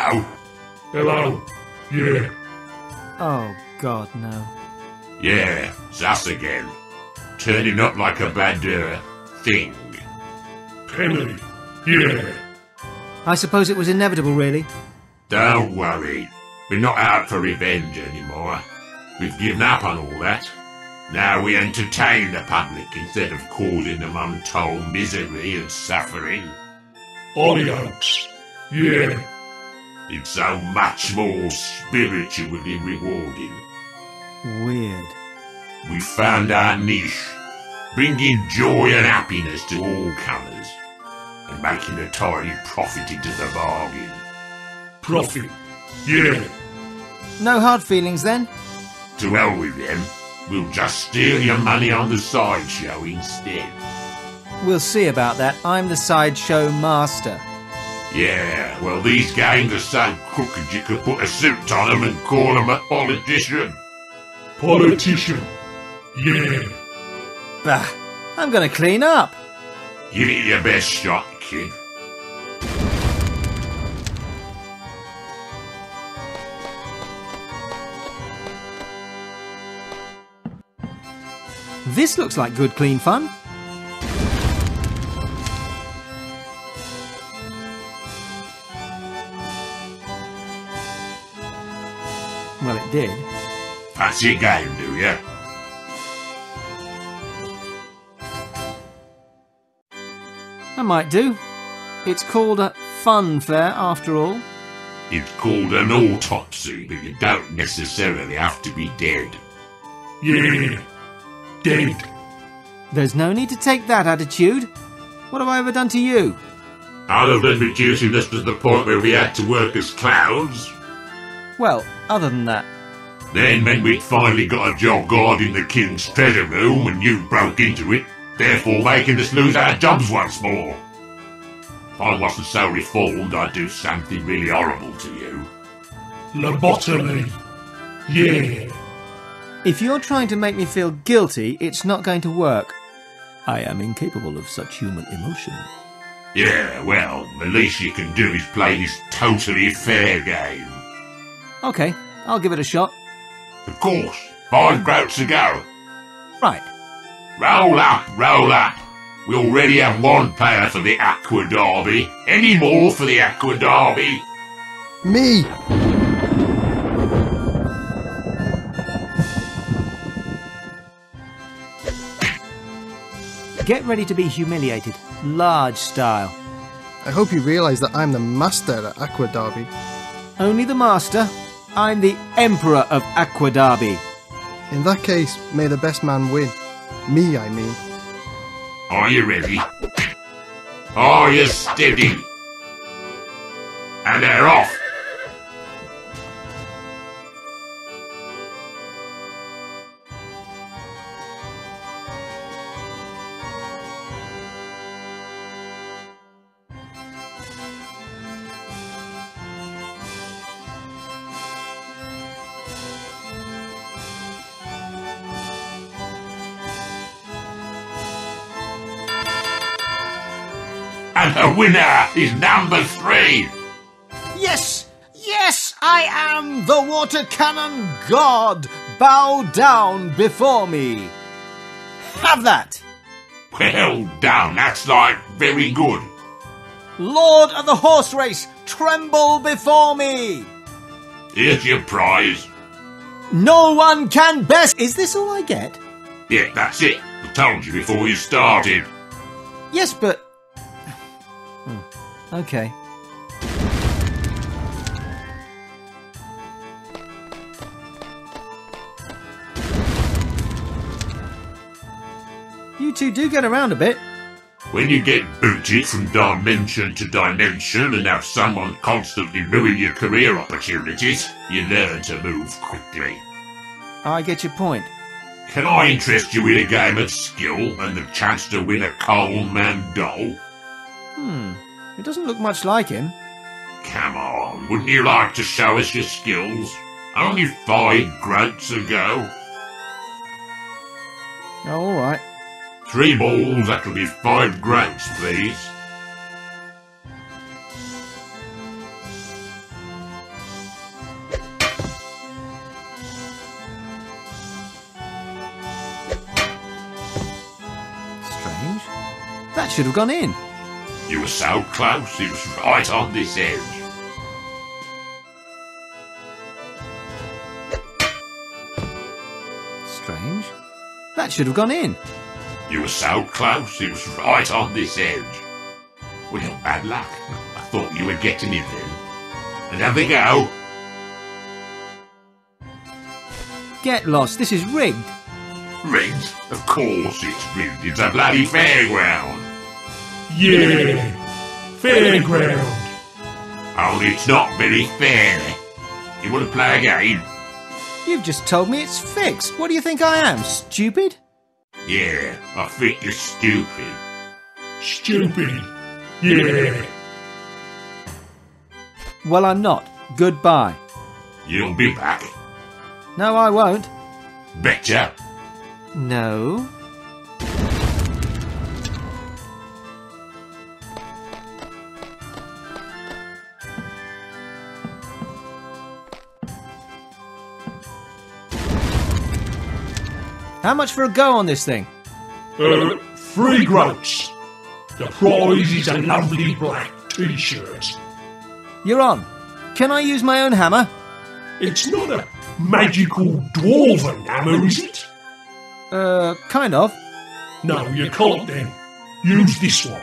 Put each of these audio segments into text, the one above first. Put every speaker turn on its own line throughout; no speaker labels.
Hello?
Hello. Yeah.
Oh, God, no.
Yeah, it's us again. Turning up like a bad uh, thing.
Penny. Yeah.
I suppose it was inevitable, really.
Don't worry. We're not out for revenge anymore. We've given up on all that. Now we entertain the public instead of causing them untold misery and suffering.
Audience. Yeah.
It's so much more spiritually rewarding.
Weird.
We found our niche, bringing joy and happiness to all comers, and making a tiny profit into the bargain.
Profit. Yeah.
No hard feelings then?
To hell with them. We'll just steal your money on the sideshow instead.
We'll see about that. I'm the sideshow master.
Yeah, well, these games are so crooked you could put a suit on 'em and call 'em a politician.
Politician. Yeah.
Bah, I'm gonna clean up.
Give it your best shot, kid.
This looks like good, clean fun. Did.
Fancy a game, do ya?
I might do. It's called a fun fair, after all.
It's called an autopsy, but you don't necessarily have to be dead.
Yeah. Dead.
There's no need to take that attitude. What have I ever done to you?
Other than reducing us to the point where we had to work as clowns,
Well, other than that,
then when we'd finally got a job guarding the king's treasure room and you broke into it, therefore making us lose our jobs once more. If I wasn't so reformed, I'd do something really horrible to you.
Lobotomy. Yeah.
if you're trying to make me feel guilty, it's not going to work. I am incapable of such human emotion.
Yeah, well, the least you can do is play this totally fair game.
Okay, I'll give it a shot.
Of course, five groats to go.
Right.
Roll up, roll up. We already have one player for the Aqua Derby. Any more for the Aqua Derby?
Me!
Get ready to be humiliated. Large style.
I hope you realise that I'm the master at Aqua Derby.
Only the master. I'm the emperor of Aqua Derby.
In that case, may the best man win. Me, I mean.
Are you ready? Are you steady? And they're off. Winner is number three.
Yes! Yes! I am the water cannon god! Bow down before me! Have that!
Well done, that's like very good.
Lord of the horse race, tremble before me!
Here's your prize.
No one can best. Is this all I get?
Yeah, that's it. I told you before you started.
Yes, but. Okay. You two do get around a bit.
When you get booted from dimension to dimension and have someone constantly ruin your career opportunities, you learn to move quickly.
I get your point.
Can I interest you in a game of skill and the chance to win a Coleman doll?
Hmm. It doesn't look much like him.
Come on, wouldn't you like to show us your skills? Only five groats ago.
Oh, alright.
Three balls, that'll be five groats, please. Strange.
That should have gone in.
You were so close, it was right on this edge.
Strange. That should have gone in.
You were so close, it was right on this edge. Well, bad luck. I thought you were getting it then. And have a go.
Get lost. This is rigged.
Rigged? Of course it's rigged. It's a bloody fairground.
Yeah. Fairground.
Oh, it's not very fair. You want to play a game?
You've just told me it's fixed. What do you think I am, stupid?
Yeah, I think you're stupid.
Stupid. Yeah.
Well, I'm not. Goodbye.
You'll be back.
No, I won't.
Betcha.
No. How much for a go on this thing?
Uh, three groats. The prize is a lovely black t-shirt.
You're on. Can I use my own hammer?
It's not a magical dwarven hammer, is it?
Uh, kind of.
No, you can't then. Use this one.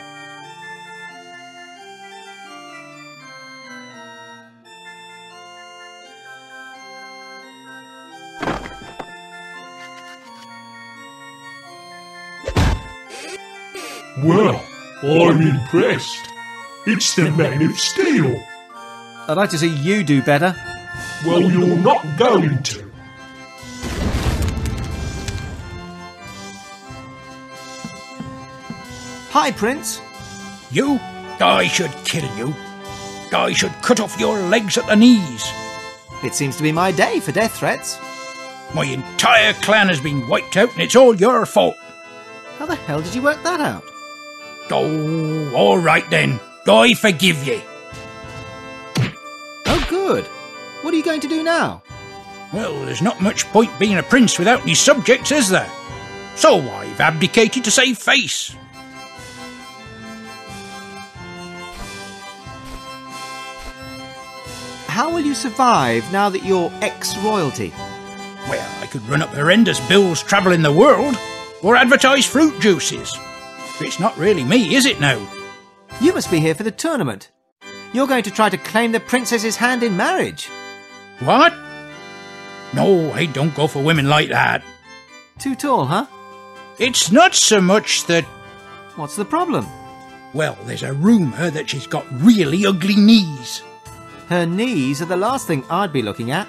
Well, I'm impressed. It's the Man of Steel.
I'd like to see you do better.
Well, you're not going to.
Hi, Prince.
You? I should kill you. I should cut off your legs at the knees.
It seems to be my day for death threats.
My entire clan has been wiped out and it's all your fault.
How the hell did you work that out?
Oh, all right then. I forgive ye.
Oh, good. What are you going to do now?
Well, there's not much point being a prince without any subjects, is there? So I've abdicated to save face.
How will you survive now that you're ex royalty?
Well, I could run up horrendous bills travelling the world, or advertise fruit juices. It's not really me, is it now?
You must be here for the tournament. You're going to try to claim the princess's hand in marriage.
What? No, I don't go for women like that.
Too tall, huh?
It's not so much that,
What's the problem?
well, there's a rumour that she's got really ugly knees.
Her knees are the last thing I'd be looking at.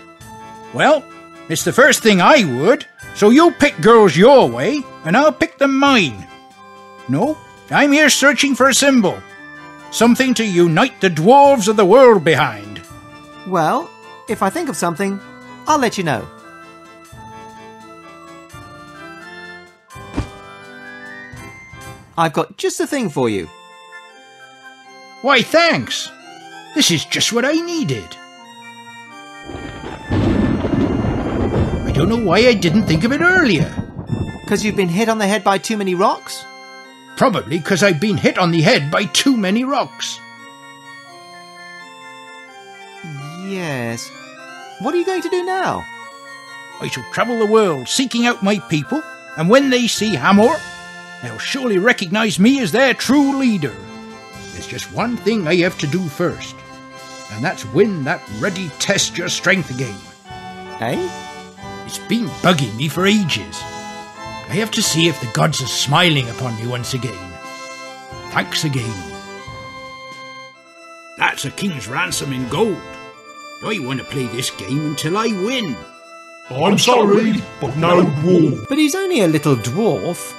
Well, it's the first thing I would, so you pick girls your way, and I'll pick them mine. No, I'm here searching for a symbol. Something to unite the dwarves of the world behind.
Well, if I think of something, I'll let you know. I've got just the thing for you.
Why, thanks. This is just what I needed. I don't know why I didn't think of it earlier.
Because you've been hit on the head by too many rocks?
Probably because I've been hit on the head by too many rocks.
Yes. What are you going to do now?
I shall travel the world seeking out my people, and when they see Hamor, they'll surely recognize me as their true leader. There's just one thing I have to do first, and that's win that ready test your strength game.
Eh?
It's been bugging me for ages. I have to see if the gods are smiling upon me once again. Thanks again. That's a king's ransom in gold. I want to play this game until I win.
I'm sorry, but no dwarf.
But he's only a little dwarf.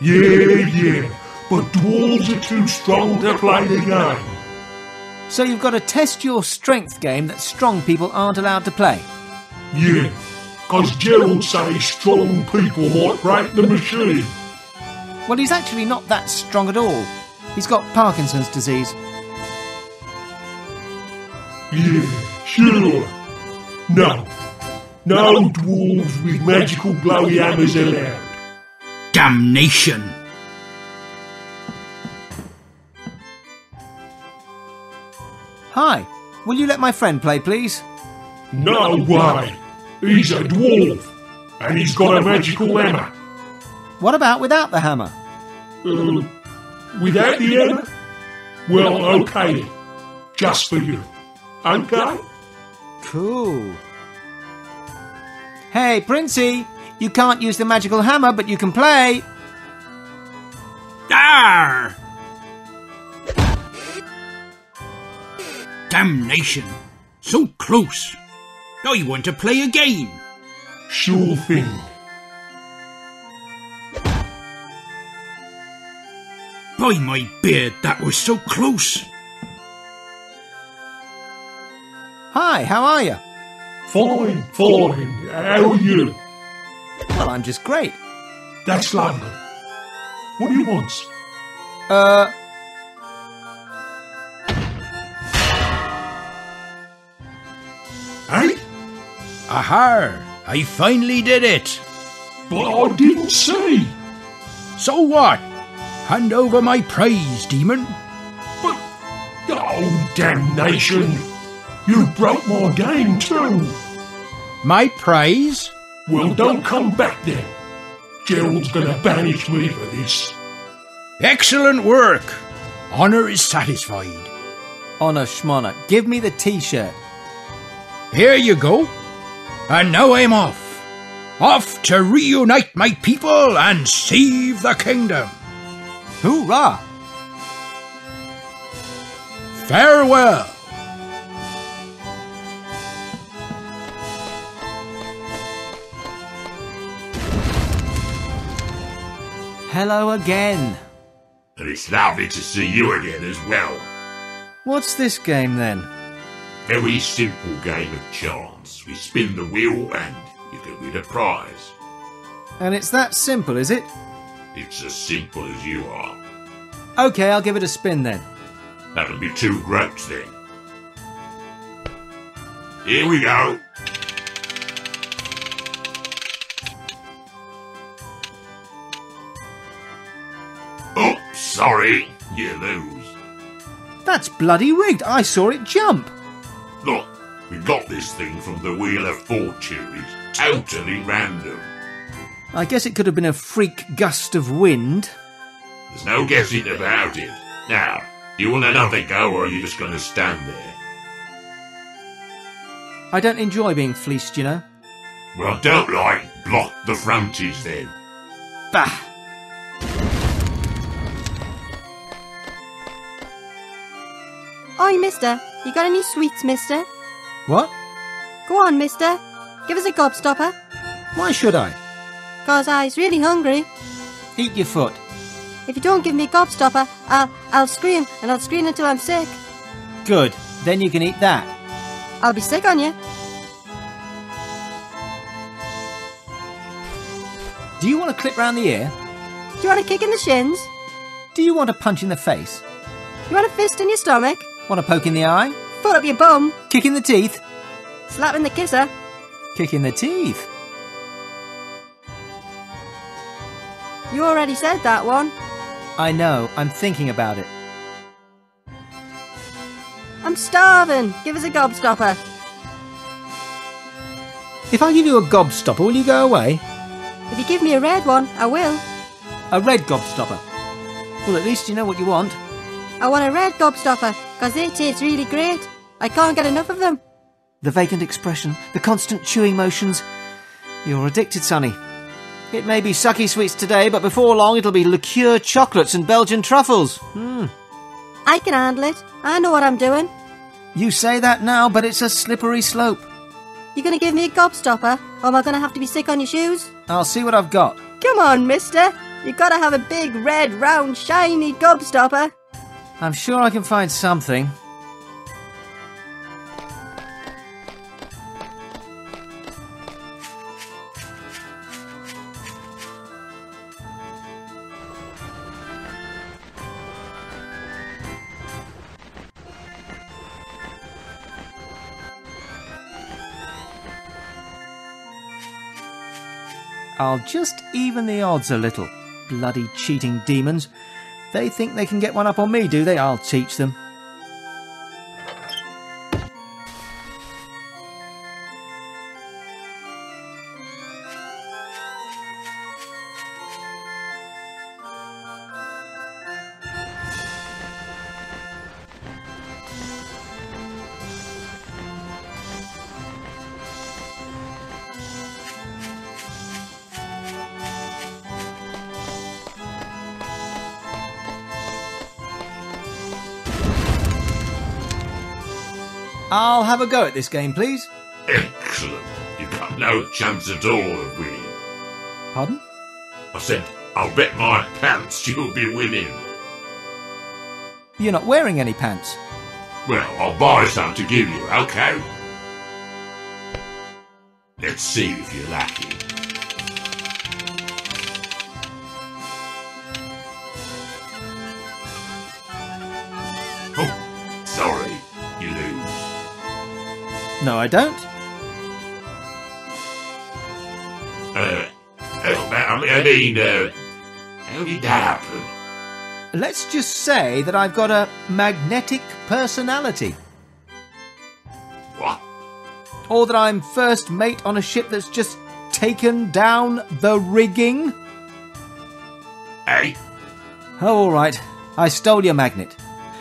Yeah, yeah, but dwarves are too strong to play the game.
So you've got to test your strength game that strong people aren't allowed to play.
Yeah, Cause Gerald says strong people might break the machine.
Well, he's actually not that strong at all. He's got Parkinson's disease.
Yeah, sure. No. No dwarves with magical glowy hammers allowed.
Damnation!
Hi. Will you let my friend play, please?
No way. He's a dwarf, and he's got a magical hammer.
What about without the hammer?
Uh, without the hammer? Well, okay. Just for you. Okay?
Cool. Hey, Princey, you can't use the magical hammer, but you can play.
Dar! Damnation! So close! I want to play a game.
Sure thing.
By my beard, that was so close!
Hi, how are you?
Fine, fine. How are you?
Well, I'm just great.
That's lovely. What do you want?
Uh,
Aha! I finally did it!
But I didn't see.
So what? Hand over my prize, demon!
But. Oh, damnation! You broke my game too!
My prize?
Well, don't come back then. Gerald's gonna banish me for this.
Excellent work! Honor is satisfied.
Honor Schmoner, give me the t-shirt.
Here you go. And now I'm off. Off to reunite my people and save the kingdom.
Hoorah!
Farewell.
Hello again.
And it's lovely to see you again as well.
What's this game then?
Very simple game of chance. We spin the wheel and you can win a prize.
And it's that simple, is it?
It's as simple as you are.
Okay, I'll give it a spin then.
That'll be two groats then. Here we go. Oh, sorry. You lose.
That's bloody rigged. I saw it jump.
Look, we got this thing from the Wheel of Fortune. It's totally random.
I guess it could have been a freak gust of wind.
There's no guessing about it. Now, do you want another go or are you just going to stand there?
I don't enjoy being fleeced, you know.
Well, don't like block the frontage then.
Bah!
Oi, mister. You got any sweets, mister?
What?
Go on, mister. Give us a gobstopper.
Why should I?
Cause I's really hungry.
Eat your foot.
If you don't give me a gobstopper, I'll, I'll scream, and I'll scream until I'm sick.
Good. Then you can eat that.
I'll be sick on you.
Do you want a clip round the ear?
Do you want a kick in the shins?
Do you want a punch in the face?
You want a fist in your stomach?
Want a poke in the eye?
Foot up your bum?
Kick in the teeth?
Slap in the kisser?
Kick in the teeth.
You already said that one.
I know. I'm thinking about it.
I'm starving. Give us a gobstopper.
If I give you a gobstopper, will you go away?
If you give me a red one, I will.
A red gobstopper. Well, at least you know what you want.
I want a red gobstopper, cause they taste really great. I can't get enough of them.
The vacant expression, the constant chewing motions. You're addicted, Sonny. It may be sucky sweets today, but before long it'll be liqueur chocolates and Belgian truffles. Hmm.
I can handle it. I know what I'm doing.
You say that now, but it's a slippery slope.
You're gonna give me a gobstopper, or am I gonna have to be sick on your shoes?
I'll see what I've got.
Come on, mister. You gotta have a big, red, round, shiny gobstopper.
I'm sure I can find something. I'll just even the odds a little. Bloody cheating demons. They think they can get one up on me, do they? I'll teach them. I'll have a go at this game, please.
Excellent. You've got no chance at all of winning.
Pardon?
I said, I'll bet my pants you'll be winning.
You're not wearing any pants.
Well, I'll buy some to give you, okay? Let's see if you're lucky.
No, I don't.
Uh, I mean, uh, how did that happen?
Let's just say that I've got a magnetic personality.
What?
Or that I'm first mate on a ship that's just taken down the rigging.
Hey?
Oh, all right. I stole your magnet.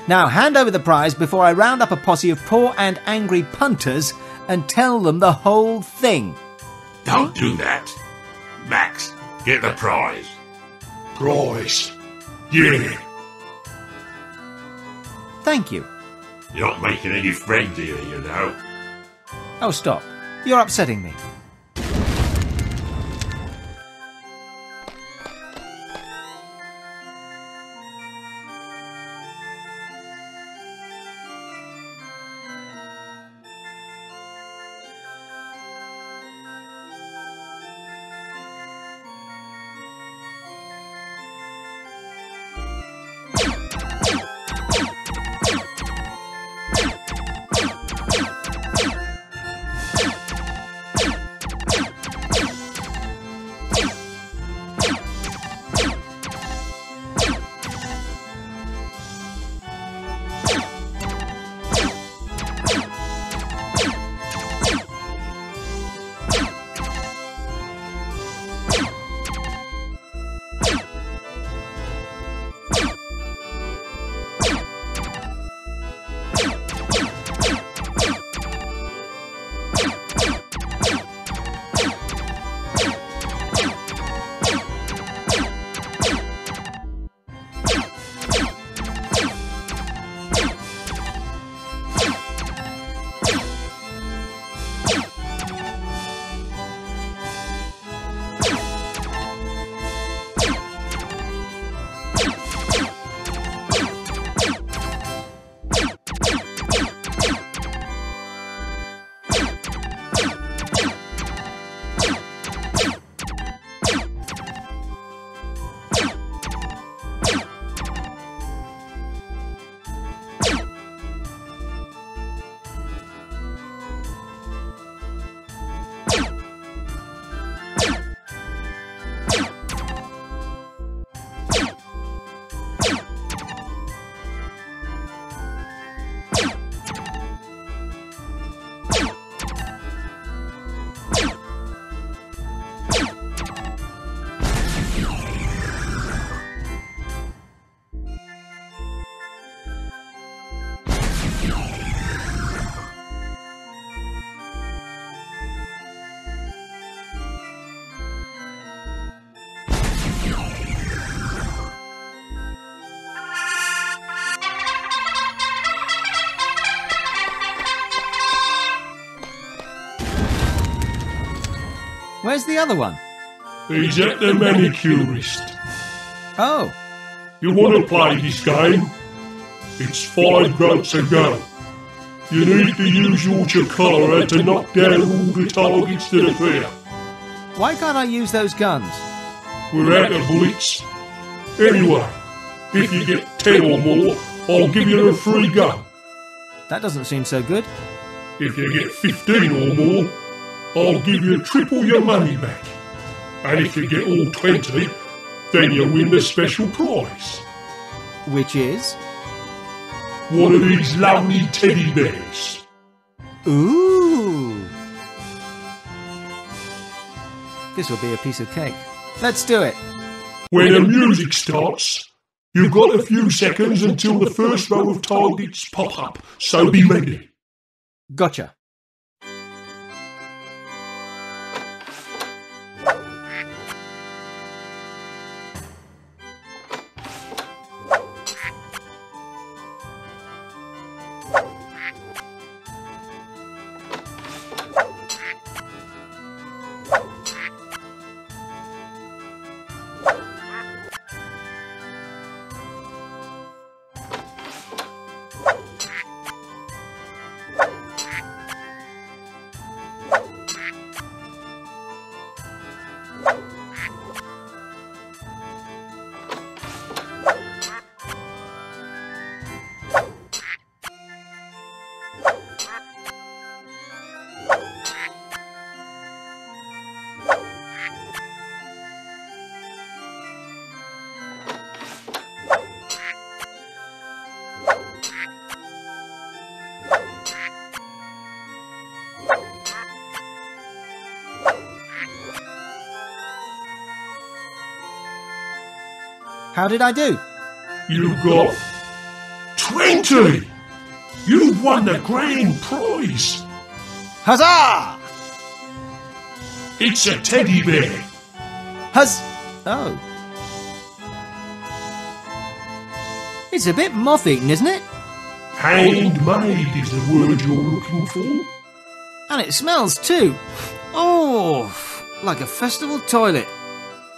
Now hand over the prize before I round up a posse of poor and angry punters and tell them the whole thing.
Don't do that. Max, get the prize.
Prize. Yeah.
Thank you.
You're not making any friends here, you know.
Oh, stop. You're upsetting me. Where's the other one?
He's at the manicurist.
Oh,
You want to play this game? It's five groats a go. You need to use your chikara to knock down all the targets that appear.
why can't I use those guns?
We're out of bullets. Anyway, if you get ten or more, I'll give you a free gun.
That doesn't seem so good.
If you get fifteen or more, I'll give you triple your money back. And if you get all twenty, then you win the special prize.
Which is?
One of these lovely teddy bears.
Ooh. This will be a piece of cake. Let's do it.
When the music starts, you've got a few seconds until the first row of targets pop up, so be ready.
Gotcha. How did I do?
You got 20! You've won the grand prize!
Huzzah!
It's a teddy bear!
Huz. Oh. It's a bit moth eaten, isn't it?
Handmade is the word you're looking for.
And it smells too. Oh, like a festival toilet.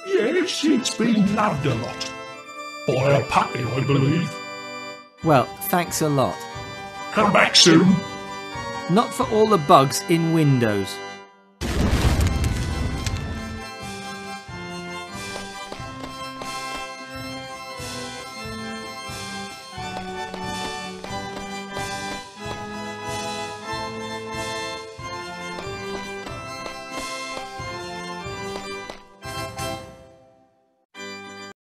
Yes, it's been loved a lot. By a puppy, I believe.
Well, thanks a lot.
Come back soon.
Not for all the bugs in Windows.